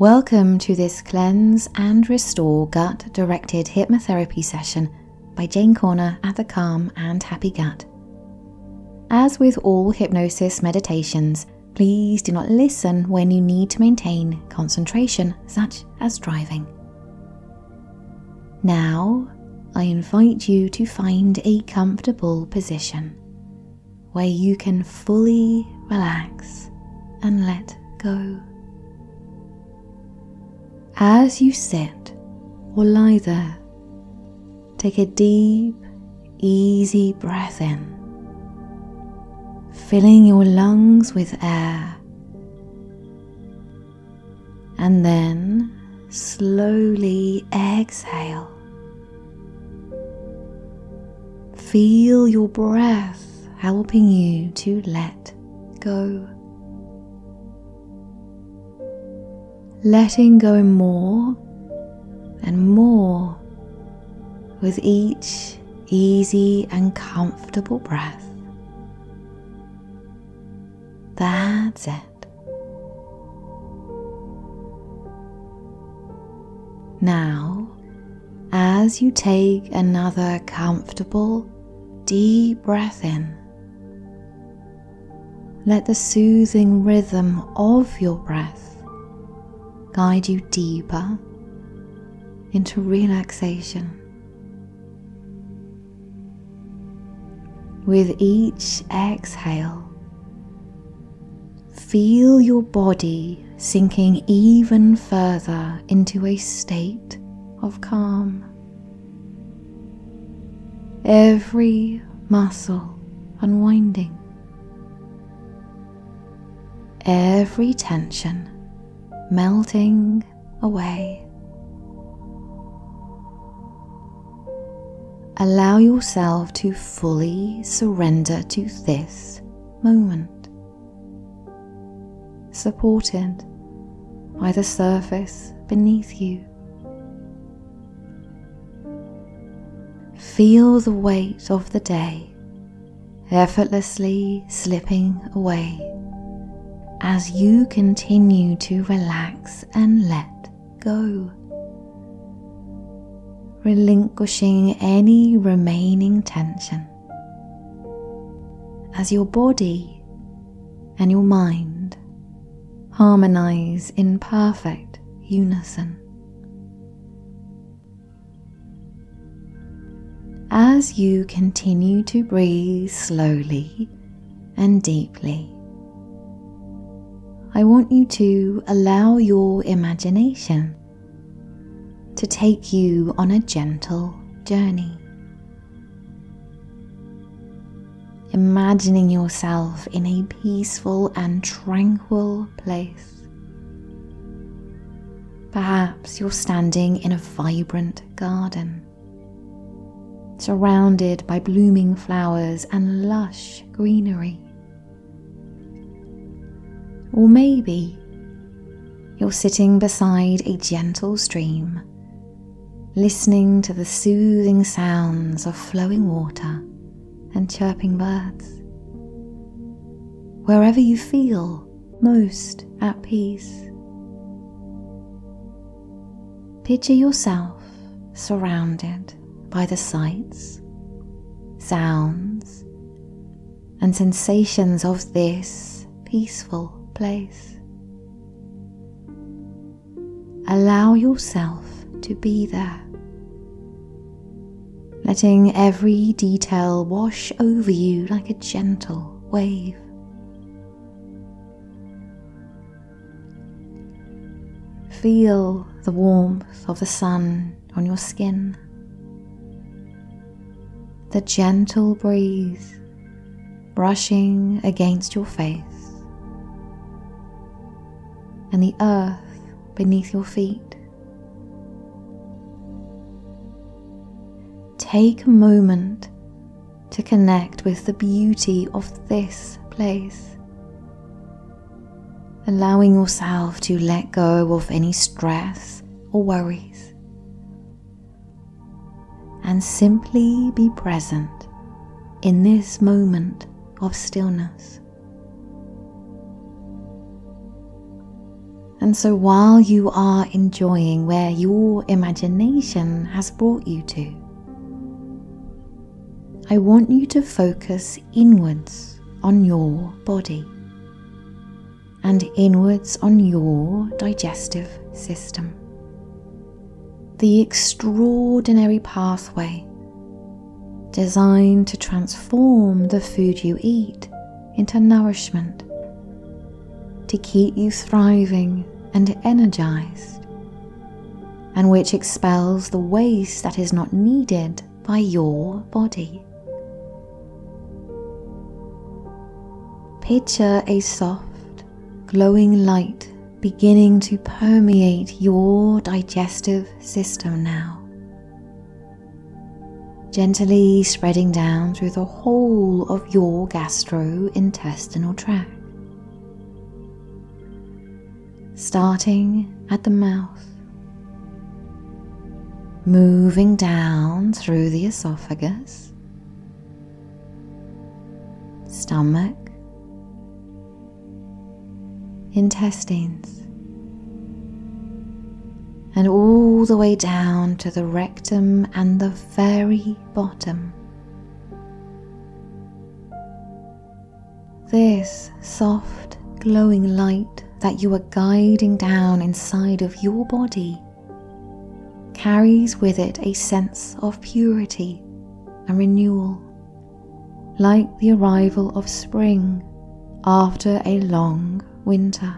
Welcome to this Cleanse and Restore Gut Directed Hypnotherapy session by Jayne Corner at the Calm and Happy Gut. As with all hypnosis meditations, please do not listen when you need to maintain concentration, such as driving. Now, I invite you to find a comfortable position where you can fully relax and let go. As you sit or lie there, take a deep, easy breath in, filling your lungs with air, and then slowly exhale. Feel your breath helping you to let go. Letting go more and more with each easy and comfortable breath. That's it. Now, as you take another comfortable, deep breath in, let the soothing rhythm of your breath guide you deeper into relaxation. With each exhale, feel your body sinking even further into a state of calm. Every muscle unwinding, every tension melting away. Allow yourself to fully surrender to this moment, supported by the surface beneath you. Feel the weight of the day effortlessly slipping away as you continue to relax and let go, relinquishing any remaining tension as your body and your mind harmonize in perfect unison. As you continue to breathe slowly and deeply, I want you to allow your imagination to take you on a gentle journey. Imagining yourself in a peaceful and tranquil place. Perhaps you're standing in a vibrant garden, surrounded by blooming flowers and lush greenery. Or maybe you're sitting beside a gentle stream, listening to the soothing sounds of flowing water and chirping birds. Wherever you feel most at peace, picture yourself surrounded by the sights, sounds, and sensations of this peaceful place. Allow yourself to be there, letting every detail wash over you like a gentle wave. Feel the warmth of the sun on your skin, the gentle breeze brushing against your face and the earth beneath your feet. Take a moment to connect with the beauty of this place, allowing yourself to let go of any stress or worries, and simply be present in this moment of stillness. And so while you are enjoying where your imagination has brought you to, I want you to focus inwards on your body and inwards on your digestive system. The extraordinary pathway designed to transform the food you eat into nourishment, to keep you thriving and energized, and which expels the waste that is not needed by your body. Picture a soft, glowing light beginning to permeate your digestive system now, gently spreading down through the whole of your gastrointestinal tract, starting at the mouth, moving down through the esophagus, stomach, intestines, and all the way down to the rectum and the very bottom. This soft, glowing light that you are guiding down inside of your body carries with it a sense of purity and renewal, like the arrival of spring after a long winter.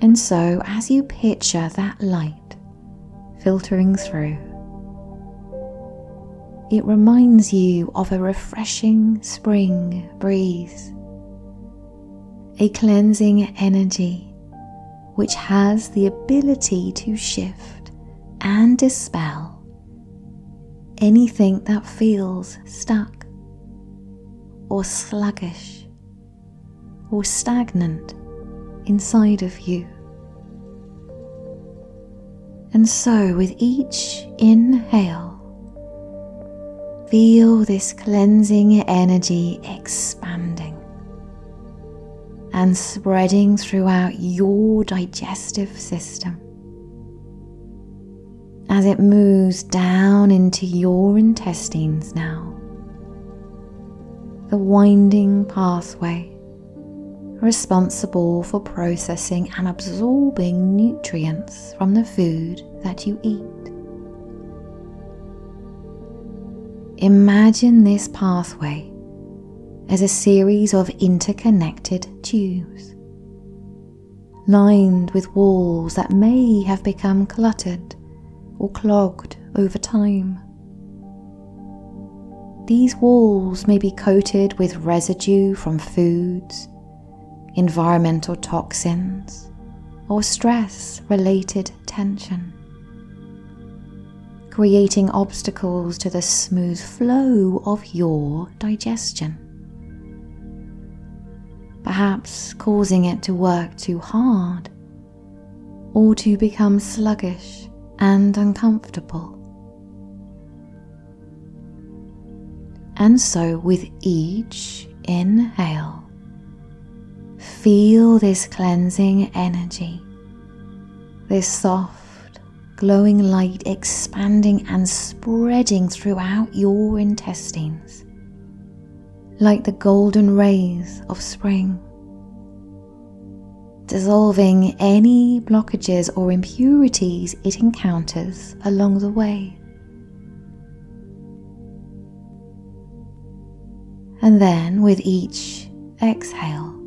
And so, as you picture that light filtering through, it reminds you of a refreshing spring breeze, a cleansing energy which has the ability to shift and dispel anything that feels stuck or sluggish or stagnant inside of you. And so, with each inhale, feel this cleansing energy expanding and spreading throughout your digestive system as it moves down into your intestines now. The winding pathway responsible for processing and absorbing nutrients from the food that you eat. Imagine this pathway as a series of interconnected tubes, lined with walls that may have become cluttered or clogged over time. These walls may be coated with residue from foods environmental toxins, or stress related tension, creating obstacles to the smooth flow of your digestion. Perhaps causing it to work too hard or to become sluggish and uncomfortable. And so, with each inhale, Feel this cleansing energy, this soft, glowing light expanding and spreading throughout your intestines, like the golden rays of spring, dissolving any blockages or impurities it encounters along the way. And then with each exhale,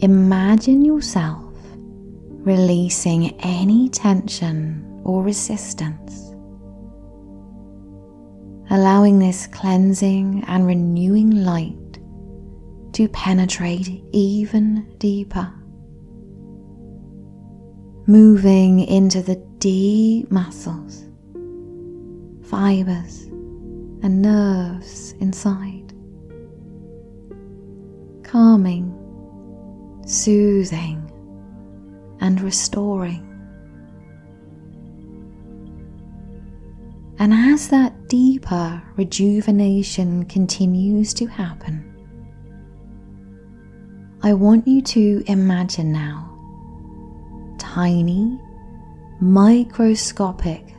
Imagine yourself releasing any tension or resistance, allowing this cleansing and renewing light to penetrate even deeper, moving into the deep muscles, fibers, and nerves inside, calming soothing and restoring. And as that deeper rejuvenation continues to happen, I want you to imagine now tiny, microscopic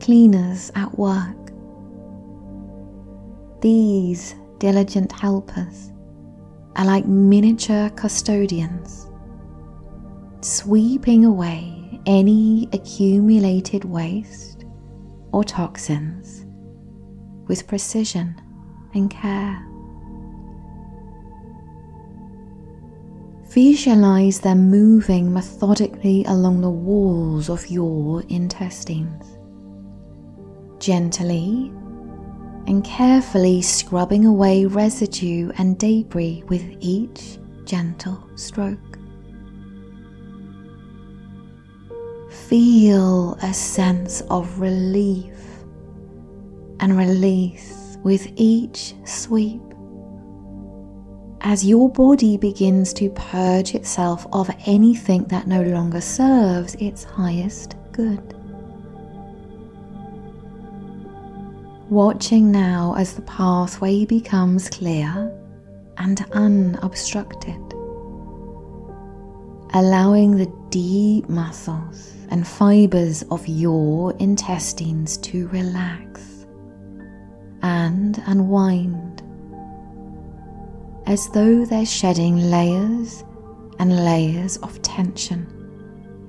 cleaners at work. These diligent helpers are like miniature custodians, sweeping away any accumulated waste or toxins with precision and care. Visualize them moving methodically along the walls of your intestines, gently and carefully scrubbing away residue and debris with each gentle stroke. Feel a sense of relief and release with each sweep as your body begins to purge itself of anything that no longer serves its highest good. Watching now as the pathway becomes clear and unobstructed, allowing the deep muscles and fibers of your intestines to relax and unwind as though they're shedding layers and layers of tension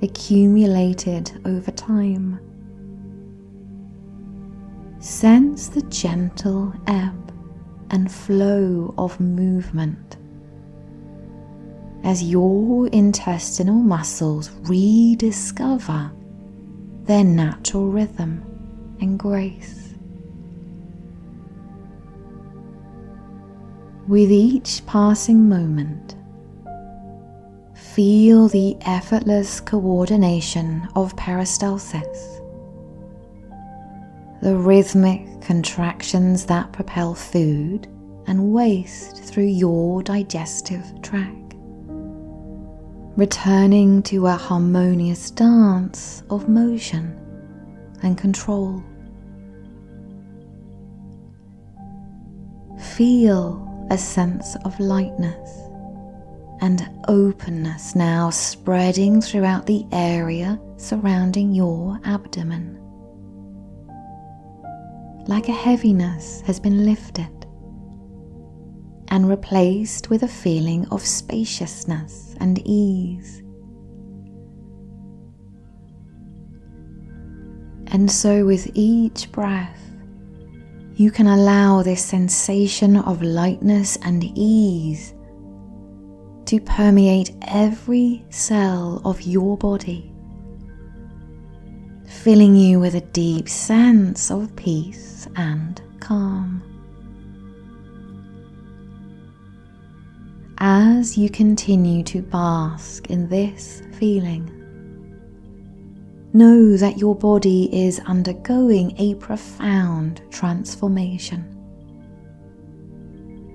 accumulated over time. Sense the gentle ebb and flow of movement as your intestinal muscles rediscover their natural rhythm and grace. With each passing moment, feel the effortless coordination of peristalsis, the rhythmic contractions that propel food and waste through your digestive tract, returning to a harmonious dance of motion and control. Feel a sense of lightness and openness now spreading throughout the area surrounding your abdomen. Like a heaviness has been lifted and replaced with a feeling of spaciousness and ease. And so, with each breath, you can allow this sensation of lightness and ease to permeate every cell of your body, filling you with a deep sense of peace and calm. As you continue to bask in this feeling, know that your body is undergoing a profound transformation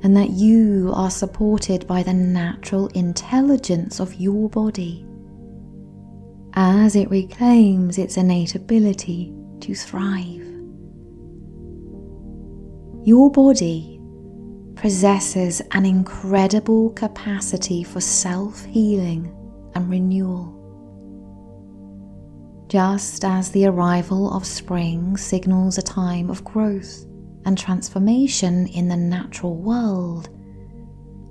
and that you are supported by the natural intelligence of your body as it reclaims its innate ability to thrive. Your body possesses an incredible capacity for self healing and renewal. Just as the arrival of spring signals a time of growth and transformation in the natural world,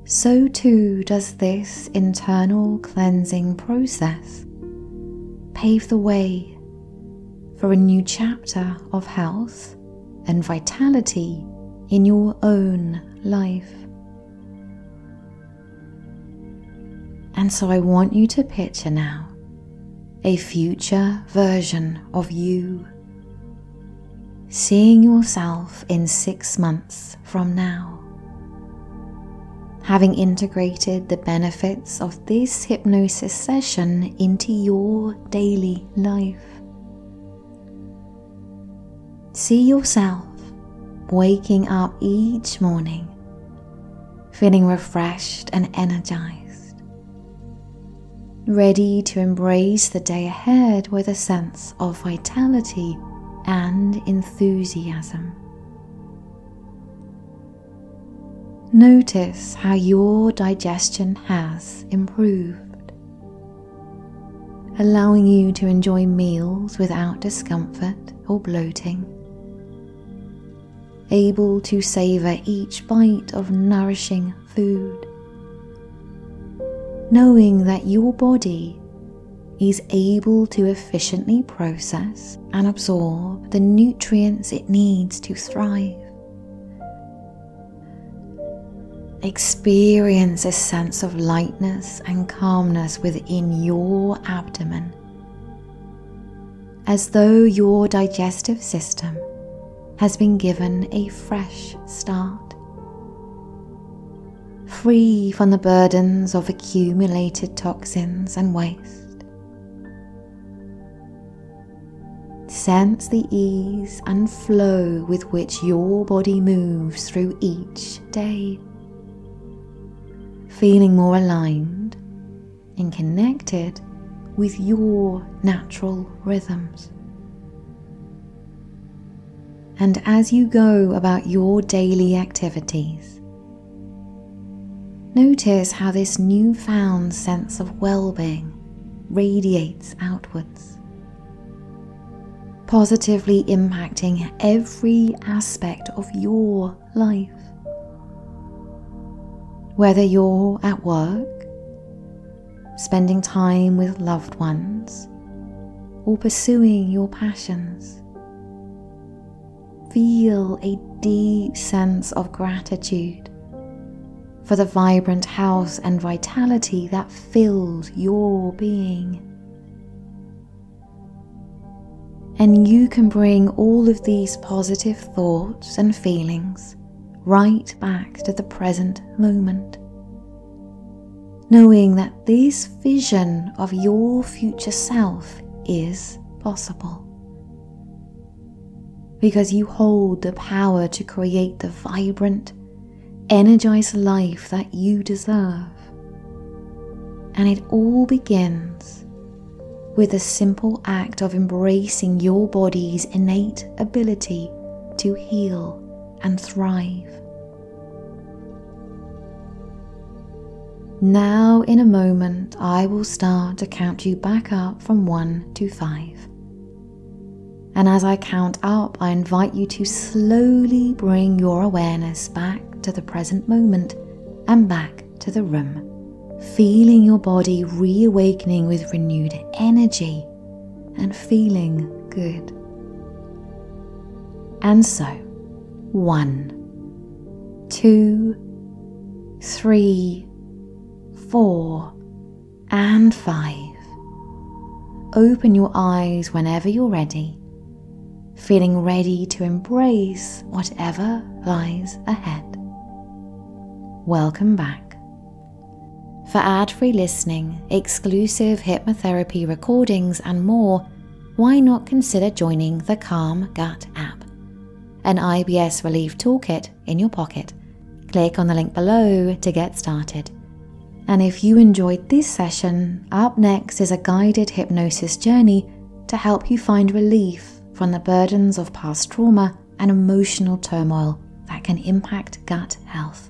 so too does this internal cleansing process pave the way for a new chapter of health and vitality in your own life. And so I want you to picture now a future version of you. Seeing yourself in six months from now. Having integrated the benefits of this hypnosis session into your daily life. See yourself waking up each morning feeling refreshed and energized ready to embrace the day ahead with a sense of vitality and enthusiasm. Notice how your digestion has improved, allowing you to enjoy meals without discomfort or bloating. Able to savor each bite of nourishing food, knowing that your body is able to efficiently process and absorb the nutrients it needs to thrive. Experience a sense of lightness and calmness within your abdomen, as though your digestive system has been given a fresh start. Free from the burdens of accumulated toxins and waste. Sense the ease and flow with which your body moves through each day. Feeling more aligned and connected with your natural rhythms. And as you go about your daily activities, notice how this newfound sense of well being radiates outwards positively impacting every aspect of your life. Whether you're at work, spending time with loved ones, or pursuing your passions, feel a deep sense of gratitude for the vibrant health and vitality that fills your being. And you can bring all of these positive thoughts and feelings right back to the present moment. Knowing that this vision of your future self is possible. Because you hold the power to create the vibrant, energized life that you deserve. And it all begins with the simple act of embracing your body's innate ability to heal and thrive. Now, in a moment, I will start to count you back up from 1 to 5. And as I count up, I invite you to slowly bring your awareness back to the present moment and back to the room feeling your body reawakening with renewed energy and feeling good. And so, one, two, three, four, and five. Open your eyes whenever you're ready, feeling ready to embrace whatever lies ahead. Welcome back. For ad free listening, exclusive hypnotherapy recordings, and more, why not consider joining the Calm Gut app? An IBS relief toolkit in your pocket. Click on the link below to get started. And if you enjoyed this session, up next is a guided hypnosis journey to help you find relief from the burdens of past trauma and emotional turmoil that can impact gut health.